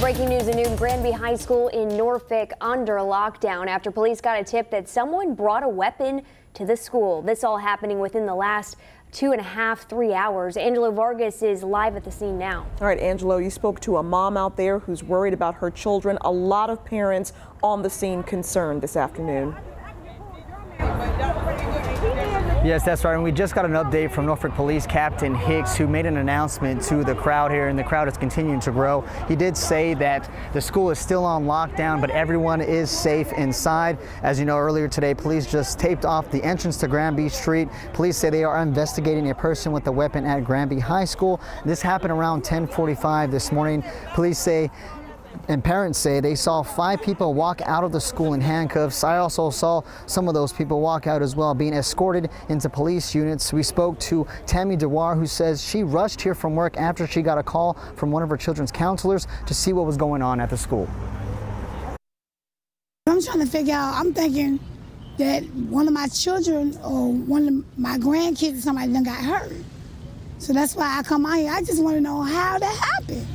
breaking news, a new Granby High School in Norfolk under lockdown after police got a tip that someone brought a weapon to the school. This all happening within the last two and a half, three hours. Angelo Vargas is live at the scene now. All right, Angelo, you spoke to a mom out there who's worried about her children. A lot of parents on the scene concerned this afternoon. Yes, that's right. And we just got an update from Norfolk Police Captain Hicks, who made an announcement to the crowd here, and the crowd is continuing to grow. He did say that the school is still on lockdown, but everyone is safe inside. As you know, earlier today, police just taped off the entrance to Granby Street. Police say they are investigating a person with a weapon at Granby High School. This happened around 1045 this morning. Police say and parents say they saw five people walk out of the school in handcuffs. I also saw some of those people walk out as well, being escorted into police units. We spoke to Tammy Dewar, who says she rushed here from work after she got a call from one of her children's counselors to see what was going on at the school. I'm trying to figure out, I'm thinking that one of my children or one of my grandkids or somebody done got hurt. So that's why I come out here. I just want to know how that happened.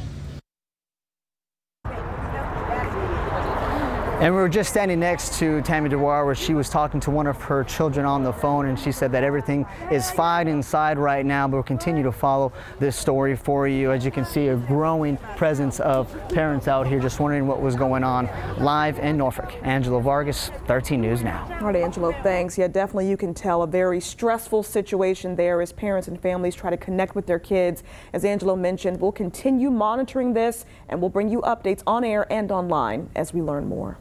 And we were just standing next to Tammy Dewar where she was talking to one of her children on the phone and she said that everything is fine inside right now, but we'll continue to follow this story for you. As you can see, a growing presence of parents out here just wondering what was going on live in Norfolk. Angelo Vargas, 13 News Now. All right, Angelo, thanks. Yeah, definitely you can tell a very stressful situation there as parents and families try to connect with their kids. As Angelo mentioned, we'll continue monitoring this and we'll bring you updates on air and online as we learn more.